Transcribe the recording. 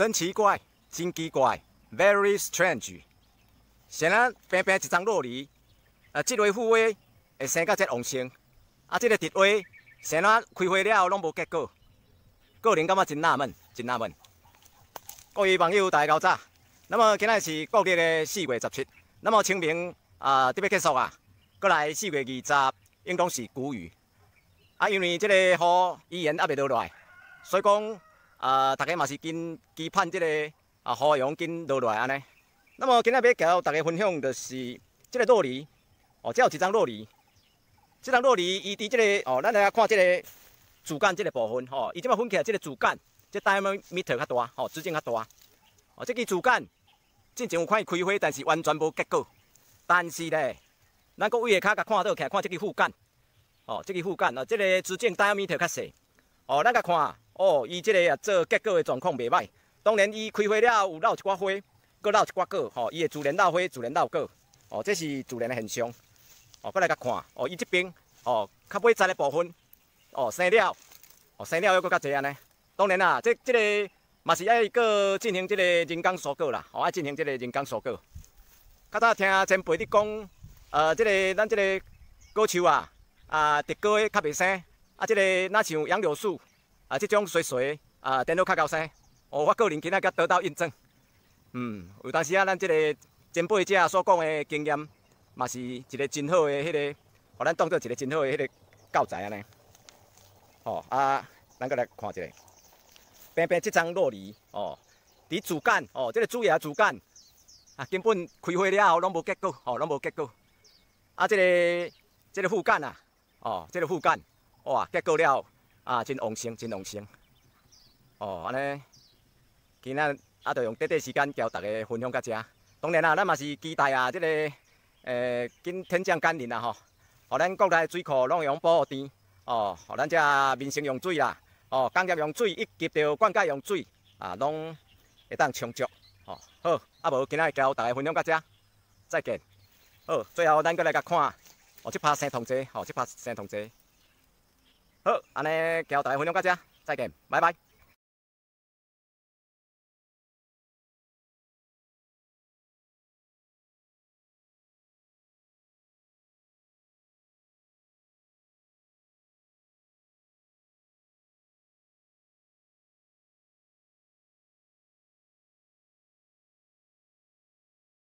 真奇怪，真奇怪，very strange。先啊，平平一张落梨，啊，这个副花会生到这旺盛，啊，这个直花先啊开花了后拢无结果，个人感觉真纳闷，真纳闷。各位网友大家早，那么今日是国历的四月十七，那么清明啊特别结束啊，过来四月二十应当是谷雨，啊，因为这个雨依然还未落来，所以讲。啊，大家嘛是紧期盼这个啊，花阳紧落来安尼。那么今日要教大家分享的是这个落梨哦，这有一张落梨。这张落梨，伊伫这个哦，咱来看这个主干这个部分吼，伊即马分起来这个主干，这大米米头较大吼，直径较大。哦，这个主干之前有看伊开花，但是完全无结果。但是咧，咱各位下骹甲看到起来，看这个副干哦，这个副干哦，这个直径大米头较细哦，咱甲看。哦，伊即个啊做结果的状况袂歹，当然伊开花了有落一寡花，搁落一寡果，吼，伊会自然落花，自然落果，哦，这是自然的现象。哦，过来甲看，哦，伊即边，哦，较尾摘的部分，哦，生了，哦，生了又搁较济安尼。当然啦，这这个嘛是爱搁进行即个人工收割啦，哦，爱进行即个人工收割。较早听前辈伫讲，呃，这个咱即个果树啊，啊，直果较袂生，啊，这个若像杨柳树。啊，这种水水啊，电脑较高声，哦，我个人今仔甲得到印证。嗯，有当时啊，咱这个前辈者所讲的经验，嘛是一个真好的迄个，互咱当做一个真好的迄个教材安尼。哦啊，咱搁来看一下，边边这张落梨哦，伫主干哦，这个主叶主干啊，根本开花了后拢无结果，哦，拢无结果。啊，这个这个副干啊，哦，这个副干，哇，结果了。啊，真旺盛，真旺盛。哦，安尼，今仔啊，着用短短时间交大家分享到遮。当然啦，咱嘛是期待啊，即个诶，紧天降甘霖啦吼，互咱国内水库拢用保护甜，哦，互咱遮民生用水啦，哦，工业用水以及着灌溉用水啊，拢会当充足。哦，好，啊无今仔交大家分享到遮，再见。好，最后咱搁来甲看，哦，即拍生同济，哦，即拍生同济。好，安尼交大家分享到这，再见，拜拜。